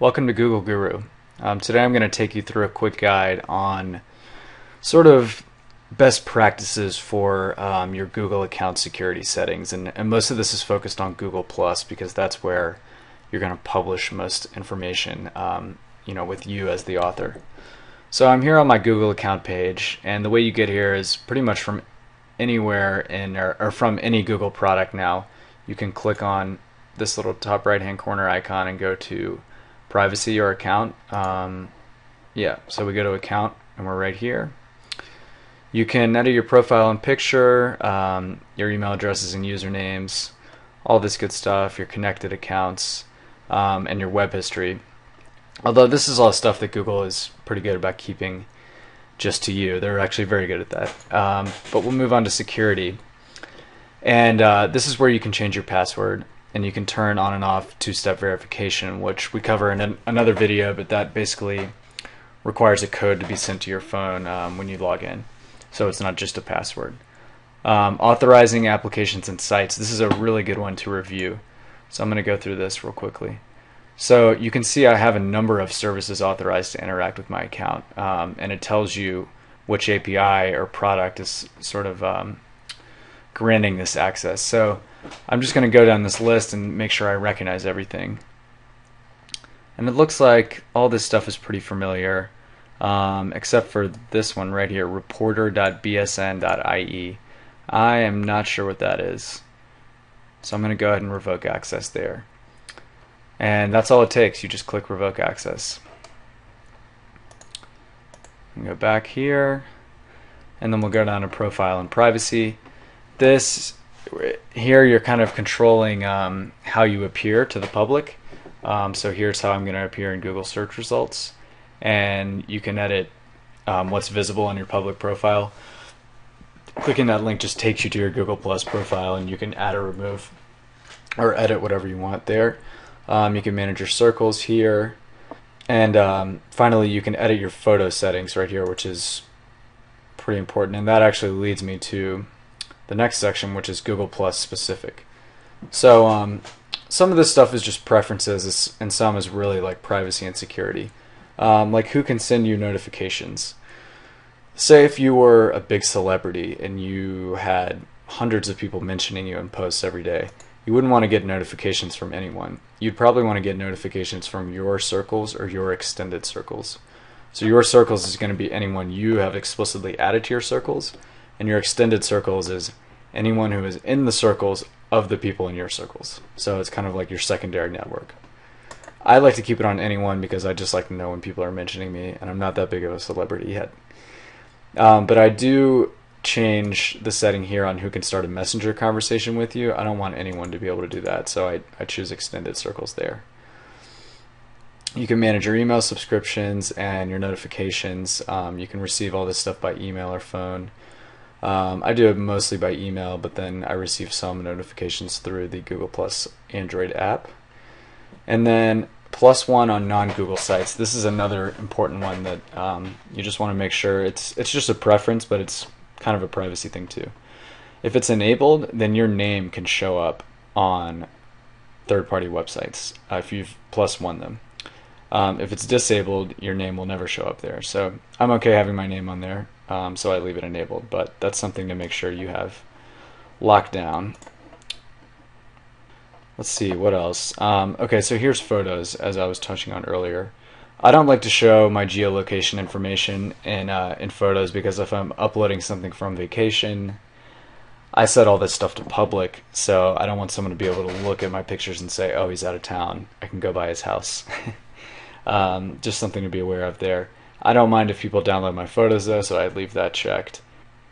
Welcome to Google Gooru. Um, today I'm going to take you through a quick guide on sort of best practices for um, your Google account security settings. And, and most of this is focused on Google Plus because that's where you're going to publish most information, um, you know, with you as the author. So I'm here on my Google account page, and the way you get here is pretty much from anywhere in or, or from any Google product now. You can click on this little top right hand corner icon and go to privacy or account. Um, yeah, so we go to account and we're right here. You can edit your profile and picture, um, your email addresses and usernames, all this good stuff, your connected accounts, um, and your web history. Although this is all stuff that Google is pretty good about keeping just to you. They're actually very good at that. Um, but we'll move on to security. And uh, this is where you can change your password and you can turn on and off two-step verification, which we cover in an, another video, but that basically requires a code to be sent to your phone um, when you log in. So it's not just a password. Um, authorizing applications and sites. This is a really good one to review. So I'm going to go through this real quickly. So you can see I have a number of services authorized to interact with my account, um, and it tells you which API or product is sort of um, granting this access. So I'm just going to go down this list and make sure I recognize everything. And it looks like all this stuff is pretty familiar, um, except for this one right here, reporter.bsn.ie. I am not sure what that is. So I'm going to go ahead and revoke access there. And that's all it takes. You just click revoke access. Go back here, and then we'll go down to profile and privacy. This here you're kind of controlling um, how you appear to the public. Um, so here's how I'm going to appear in Google search results. And you can edit um, what's visible on your public profile. Clicking that link just takes you to your Google Plus profile and you can add or remove or edit whatever you want there. Um, you can manage your circles here. And um, finally, you can edit your photo settings right here, which is pretty important. And that actually leads me to the next section, which is Google Plus specific. So um, some of this stuff is just preferences, and some is really like privacy and security. Um, like who can send you notifications. Say if you were a big celebrity and you had hundreds of people mentioning you in posts every day, you wouldn't want to get notifications from anyone. You'd probably want to get notifications from your circles or your extended circles. So your circles is going to be anyone you have explicitly added to your circles, and your extended circles is anyone who is in the circles of the people in your circles. So it's kind of like your secondary network. I like to keep it on anyone because I just like to know when people are mentioning me, and I'm not that big of a celebrity yet. Um, but I do change the setting here on who can start a messenger conversation with you. I don't want anyone to be able to do that, so I, I choose extended circles there. You can manage your email subscriptions and your notifications. Um, you can receive all this stuff by email or phone. Um, I do it mostly by email, but then I receive some notifications through the Google Plus Android app. And then plus one on non-Google sites. This is another important one that um, you just want to make sure it's it's just a preference, but it's kind of a privacy thing too. If it's enabled, then your name can show up on third-party websites uh, if you've plus one them. Um, if it's disabled, your name will never show up there. So I'm okay having my name on there um, so I leave it enabled. But that's something to make sure you have locked down. Let's see, what else? Um, okay, so here's photos, as I was touching on earlier. I don't like to show my geolocation information in, uh, in photos because if I'm uploading something from vacation, I set all this stuff to public, so I don't want someone to be able to look at my pictures and say, oh, he's out of town. I can go by his house. um, just something to be aware of there. I don't mind if people download my photos though, so I leave that checked.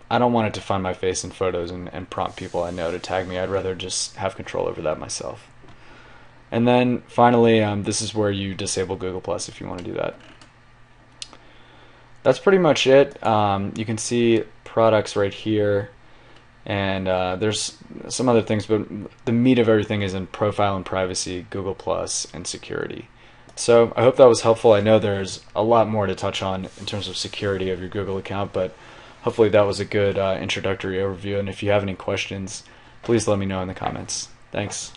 I don't want it to find my face in photos and, and prompt people I know to tag me. I'd rather just have control over that myself. And then finally, um, this is where you disable Google Plus if you want to do that. That's pretty much it. Um, you can see products right here, and uh, there's some other things, but the meat of everything is in profile and privacy, Google Plus, and security. So I hope that was helpful. I know there's a lot more to touch on in terms of security of your Google account, but hopefully that was a good uh, introductory overview. And if you have any questions, please let me know in the comments. Thanks.